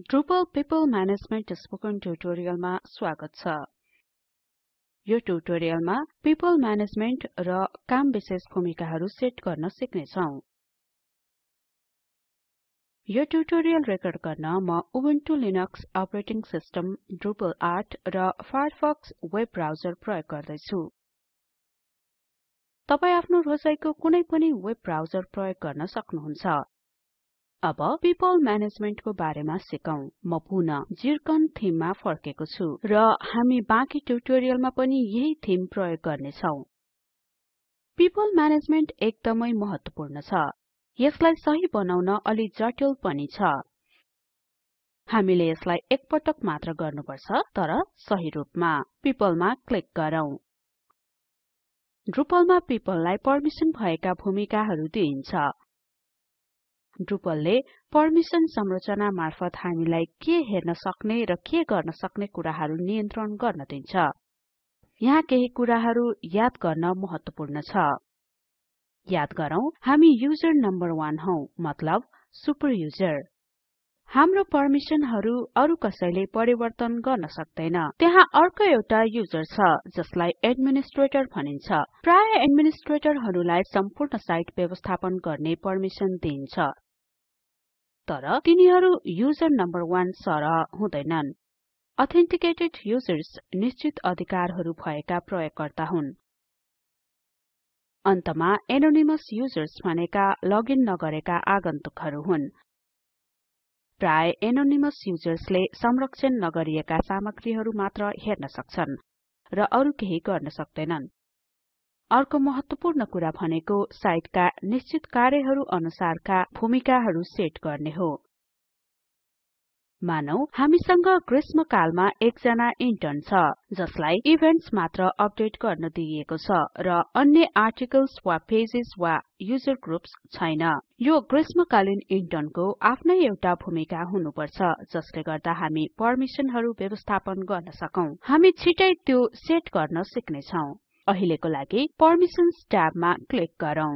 Drupal People Management spoken ट्युटोरियलमा स्वागत छ। यो ट्युटोरियलमा पिपल म्यानेजमेन्ट र काम विशेष भूमिकाहरू सेट गर्न सिक्ने छौं यो ट्युटोरियल रेकर्ड गर्न म Ubuntu Linux operating system Drupal 8 र फायरफक्स वेब ब्राउजर प्रयोग गर्दै छु तपाई आफ्नो रोजाइको कुनै पनि वेब ब्राउजर प्रयोग गर्न सक्नुहुन्छ। अब पिपल म्यानेजमेन्टको बारेमा सिकौं। म पुनः जिर्कन थीममा फर्केको छु र हामी बाँकी ट्युटोरियलमा पनि यही थीम प्रयोग गर्ने छौं पिपल म्यानेजमेन्ट एकदमै महत्वपूर्ण छ। यसलाई सही बनाउन अलि जटिल पनि छ। हामीले यसलाई एकपटक मात्र गर्नुपर्छ तर सही रूपमा पिपलमा क्लिक गरौँ। ड्रुपलमा पिपललाई परमिसन भएका भूमिकाहरू दिइन्छ। ड्रुपलले पर्मिसन संरचना मार्फत हामीलाई के हेर्न सक्ने र के गर्न सक्ने कुराहरू नियन्त्रण गर्न दिन्छ। यहाँ केही कुराहरू याद गर्न महत्वपूर्ण छ। याद गरौँ हामी युजर नम्बर 1 हौ मतलब सुपर युजर हाम्रो पर्मिसनहरू अरु कसैले परिवर्तन गर्न सक्दैन। त्यहाँ अर्को एउटा युजर छ जसलाई एडमिनिस्ट्रेटर भनिन्छ। प्राय एडमिनिस्ट्रेटरहरूलाई सम्पूर्ण साइट व्यवस्थापन गर्ने पर्मिसन दिइन्छ। तर तिनीहरू युजर नम्बर 1 सरह हुँदैनन् अथेन्टिकेटेड युजर्स निश्चित अधिकारहरू भएका प्रयोगकर्ता हुन् अन्तमा एनोनिमस युजर्स भनेका लगइन नगरेका आगन्तुकहरू हुन् प्राय एनोनिमस युजर्सले संरक्षण नगरिएका सामग्रीहरू मात्र हेर्न सक्छन् र अरु केही गर्न सक्दैनन् अर्को महत्वपूर्ण कुरा भनेको साइटका निश्चित कार्यहरू अनुसारका भूमिकाहरू सेट गर्ने हो। मानौ हामीसँग ग्रीष्मकालमा एकजना इन्टर्न छ जसलाई इभेन्ट्स मात्र अपडेट गर्न दिइएको छ र अन्य आर्टिकल्स वा पेजेस वा युजर ग्रुप्स छैन। यो ग्रीष्मकालीन इन्टर्नको आफ्नै एउटा भूमिका हुनुपर्छ जसले गर्दा हामी पर्मिसनहरू व्यवस्थापन गर्न सकौं। हामी छिटै त्यो सेट गर्न सिक्ने छौं अहिलेको लागि पर्मिसन्स ट्याबमा क्लिक गरौँ।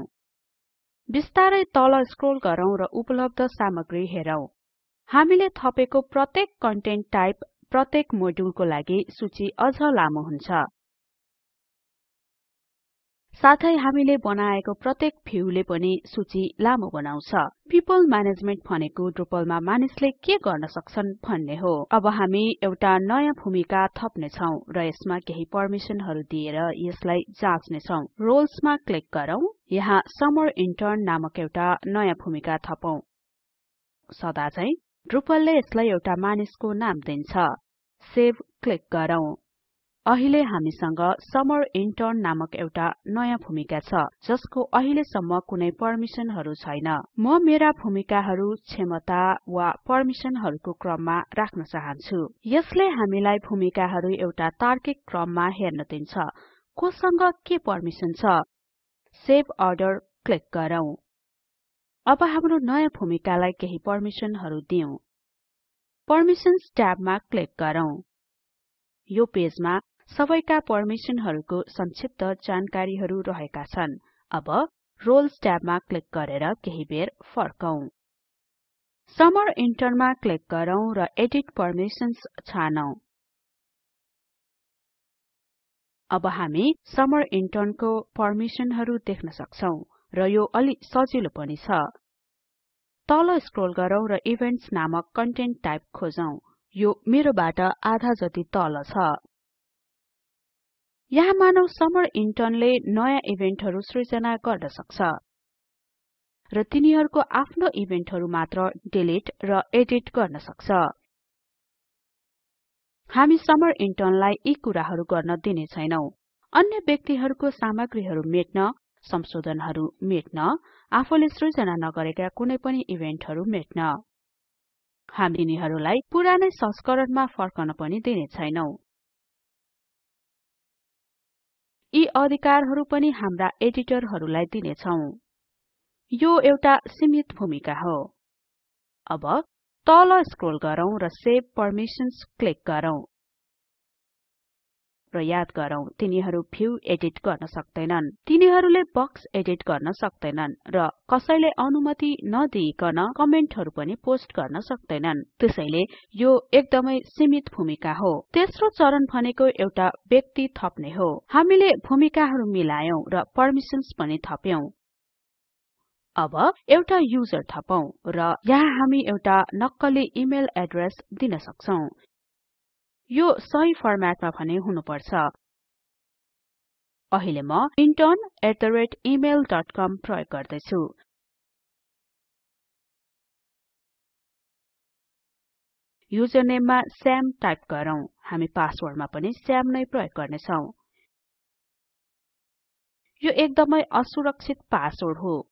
बिस्तारै तल स्क्रोल गरौँ र उपलब्ध सामग्री हेरौँ। हामीले थपेको प्रत्येक कन्टेन्ट टाइप प्रत्येक मोड्युलको लागि सूची अझ लामो हुन्छ। साथै हामीले बनाएको प्रत्येक भ्यूले पनि सूची लामो बनाउँछ। पिपल म्यानेजमेन्ट भनेको ड्रुपलमा मानिसले के गर्न सक्छन् भन्ने हो। अब हामी एउटा नयाँ भूमिका थप्ने छौं र यसमा केही पर्मिसनहरू दिएर यसलाई जाँच्ने छौं रोल्समा क्लिक गरौँ। यहाँ समर इन्टर्न नामक एउटा नयाँ भूमिका थपौं। सदा चाहिँ ड्रुपलले यसलाई एउटा मानिसको नाम दिन्छ। सेभ क्लिक गरौँ। अहिले हामीसँग समर इन्टर्न नामक एउटा नयाँ भूमिका छ जसको अहिलेसम्म कुनै पर्मिसनहरू छैन। म मेरा भूमिकाहरू क्षमता वा पर्मिसनहरूको क्रममा राख्न चाहन्छु। यसले हामीलाई भूमिकाहरू एउटा तार्किक क्रममा हेर्न दिन्छ। कोसँग के पर्मिसन छ? सेभ अर्डर क्लिक गरौँ। अब हाम्रो नयाँ भूमिकालाई केही पर्मिसनहरू दिउँ। पर्मिसन्स ट्याबमा क्लिक गरौँ। यो पेजमा सबैका पर्मिसनहरूको संक्षिप्त जानकारीहरू रहेका छन्। अब रोल्स ट्याबमा क्लिक गरेर केही बेर फर्कौं। समर इन्टर्नमा क्लिक गरौँ र एडिट पर्मिसन्स छानौं। अब हामी समर इन्टर्नको पर्मिसनहरू देख्न सक्छौं र यो अलि सजिलो पनि छ। तल स्क्रोल गरौँ र इभेन्ट्स नामक कन्टेन्ट टाइप खोजौं। यो मेरोबाट आधा जति तल छ। यहाँ मानव समर इन्टर्नले नयाँ इभेन्टहरू सृजना गर्न सक्छ। र तिनीहरूको आफ्नो इभेन्टहरू मात्र डिलिट र एडिट गर्न सक्छ। हामी समर इन्टर्नलाई यी कुराहरू गर्न दिने छैनौं। अन्य व्यक्तिहरूको सामग्रीहरू मेट्न संशोधनहरू मेट्न आफूले सृजना नगरेका कुनै पनि इभेन्टहरू मेट्न। हामी यिनीहरूलाई पुरानै संस्करणमा फर्कन पनि दिने छैनौं। यी अधिकारहरू पनि हाम्रा एडिटरहरूलाई दिनेछौं। यो एउटा सीमित भूमिका हो। अब तल स्क्रोल गरौँ र सेभ परमिशन्स क्लिक गरौँ। र याद गरौँ। तिनीहरू भ्यू एडिट गर्न सक्दैनन्। तिनीहरूले बक्स एडिट गर्न सक्दैनन् र कसैले अनुमति नदिइकन कमेन्टहरू पनि पोस्ट गर्न सक्दैनन्। त्यसैले यो एकदमै सीमित भूमिका हो। तेस्रो चरण भनेको एउटा व्यक्ति थप्ने हो। हामीले भूमिकाहरू मिलायौं र पर्मिसन्स पनि थप्यौं। अब एउटा युजर थपौं र यहाँ हामी एउटा नक्कली इमेल एड्रेस दिन सक्छौं। यो सही फर्मेटमा भने हुनुपर्छ। अहिले म intern@email.com प्रयोग गर्दैछु। युजरनेममा स्याम टाइप गरौँ। हामी पासवर्डमा पनि स्याम नै प्रयोग गर्नेछौं। यो एकदमै असुरक्षित पासवर्ड हो।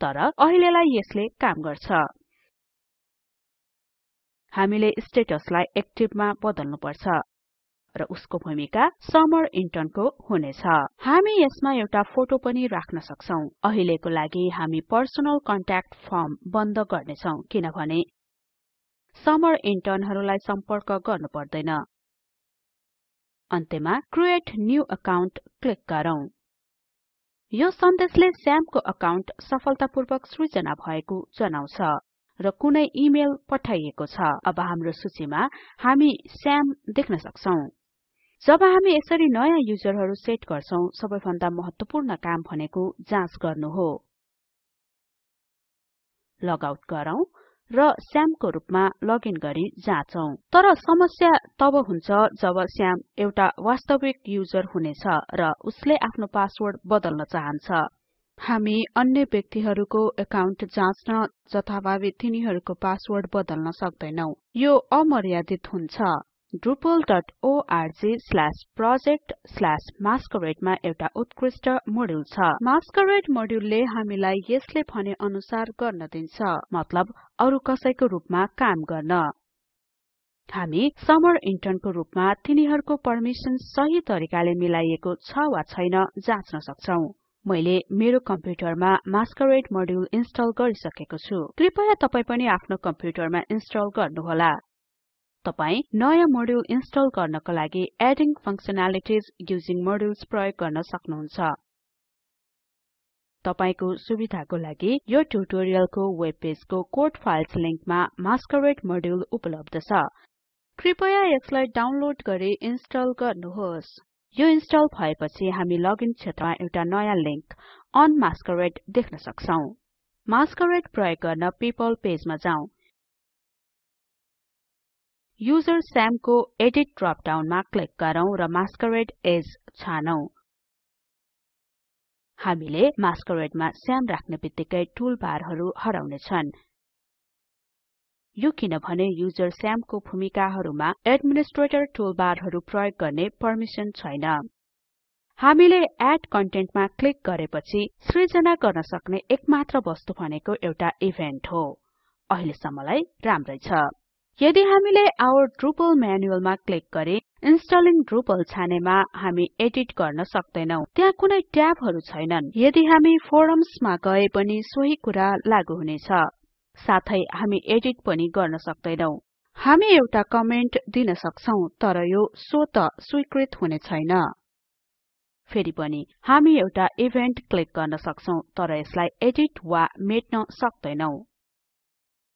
तर अहिलेलाई यसले काम गर्छ। हामीले स्टेटसलाई एक्टिभमा बदल्नु पर्छ र उसको भूमिका समर इन्टर्नको हुनेछ। हामी यसमा एउटा फोटो पनि राख्न सक्छौं। अहिलेको लागि हामी पर्सनल कन्ट्याक्ट फर्म बन्द गर्नेछौं किनभने समर इन्टर्नहरूलाई सम्पर्क गर्नु पर्दैन। अन्त्यमा क्रिएट न्यू अकाउन्ट क्लिक गरौँ। यो सन्देशले स्यामको अकाउन्ट सफलतापूर्वक सृजना भएको जनाउँछ। र कुनै इमेल पठाइएको छ। अब हाम्रो सूचीमा हामी स्याम देख्न सक्छौं। जब हामी यसरी नयाँ युजरहरू सेट गर्छौं सबैभन्दा महत्वपूर्ण काम भनेको जाँच गर्नु हो। लगआउट गरौँ र स्यामको रूपमा लगइन गरी जाँचौं। तर समस्या तब हुन्छ जब स्याम एउटा वास्तविक युजर हुनेछ र उसले आफ्नो पासवर्ड बदल्न चाहन्छ। हामी अन्य व्यक्तिहरूको एकाउन्ट जाँच्न जथाभावी तिनीहरूको पासवर्ड बदल्न सक्दैनौं। यो अमर्यादित हुन्छ। drupal.org/project/masquerade मा एउटा उत्कृष्ट मोड्युल छ। मास्करेड मोड्युलले हामीलाई यसले भने अनुसार गर्न दिन्छ मतलब अरु कसैको रूपमा काम गर्न। हामी समर इन्टर्नको रूपमा तिनीहरूको पर्मिसन सही तरिकाले मिलाइएको छ वा छैन जाँच्न सक्छौं। मैले मेरो कम्प्युटरमा मास्करेड मोड्युल इन्स्टल गरिसकेको छु। कृपया तपाई पनि आफ्नो कम्प्युटरमा इन्स्टल गर्नुहोला। तपाई नयाँ मोड्युल इन्स्टल गर्नको लागि एडिङ फंक्शनालिटिज युजिङ मोड्युल्स प्रयोग गर्न सक्नुहुन्छ। तपाईको सुविधाको लागि यो ट्युटोरियलको वेब पेजको कोड फाइल्स लिंकमा मास्करेड मोड्युल उपलब्ध छ। कृपया यसलाई डाउनलोड गरी इन्स्टल गर्नुहोस्। यो इन्स्टल भएपछि हामी लगइन क्षेत्रमा एउटा नयाँ लिंक अन मास्करेड देख्न सक्छौं। मास्करेड प्रयोग गर्न पिपल पेजमा जाउँ। युजर स्याम को एडिट ड्रप डाउनमा क्लिक गरौँ र मास्करेड एज छानौं। हामीले मास्करेडमा स्याम राख्ने बित्तिकै टुलबारहरू हराउने छन् यो किनभने युजर स्यामको भूमिकाहरूमा एडमिनिस्ट्रेटर टुलबारहरू प्रयोग गर्ने पर्मिसन छैन। हामीले एड कन्टेन्टमा क्लिक गरेपछि सृजना गर्न सक्ने एकमात्र वस्तु भनेको एउटा इभेन्ट हो। अहिलेसम्मलाई राम्रै छ। यदि हामीले आवर ड्रुपल म्यानुअलमा क्लिक गरे इन्स्टलिङ ड्रुपल छानेमा हामी एडिट गर्न सक्दैनौं त्यहाँ कुनै ट्याबहरू छैनन्। यदि हामी फोरम्समा गए पनि सोही कुरा लागू हुनेछ। साथै हामी एडिट पनि गर्न सक्दैनौं। हामी एउटा कमेन्ट दिन सक्छौं तर यो स्वत स्वीकृत हुने छैन। फेरि पनि हामी एउटा इभेन्ट क्लिक गर्न सक्छौं तर यसलाई एडिट वा मेट्न सक्दैनौं।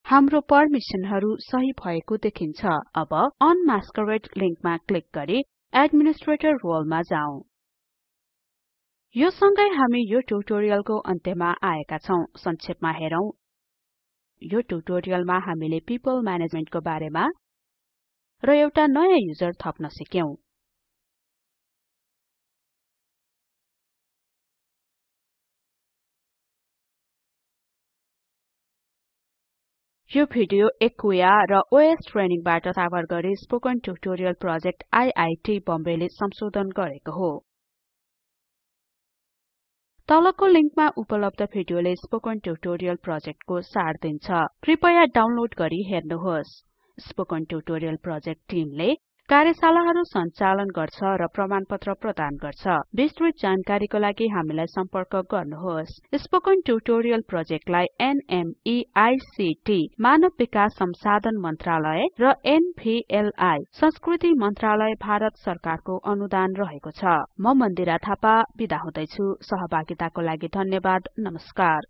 हाम्रो पर्मिसनहरू सही भएको देखिन्छ। अब अनमास्करेड लिंकमा क्लिक गरी एडमिनिस्ट्रेटर रोलमा जाउँ। यो सँगै हामी यो ट्युटोरियलको अन्त्यमा आएका छौं। संक्षेपमा हेरौं। यो ट्युटोरियलमा हामीले पिपल म्यानेजमेन्टको बारेमा र एउटा नयाँ युजर थप्न सिक्यौं। यो भिडियो एक्विया र ओएस ट्रेनिङबाट साभार गरी स्पोकन ट्युटोरियल प्रोजेक्ट आईआईटी बम्बेले संशोधन गरेको हो। तलको लिंकमा उपलब्ध भिडियोले स्पोकन ट्युटोरियल प्रोजेक्टको सार दिन्छ। कृपया डाउनलोड गरी हेर्नुहोस्। स्पोकन ट्युटोरियल प्रोजेक्ट टिमले कार्यशालाहरू सञ्चालन गर्छ र प्रमाणपत्र प्रदान गर्छ। विस्तृत जानकारीको लागि हामीलाई सम्पर्क गर्नुहोस्। स्पोकन ट्युटोरियल प्रोजेक्टलाई एनएमइआइसीटी मानव विकास संसाधन मन्त्रालय र एनभिएलआई संस्कृति मन्त्रालय भारत सरकारको अनुदान रहेको छ। म मन्दिरा थापा बिदा हुदैछु। सहभागिताको लागि धन्यवाद। नमस्कार।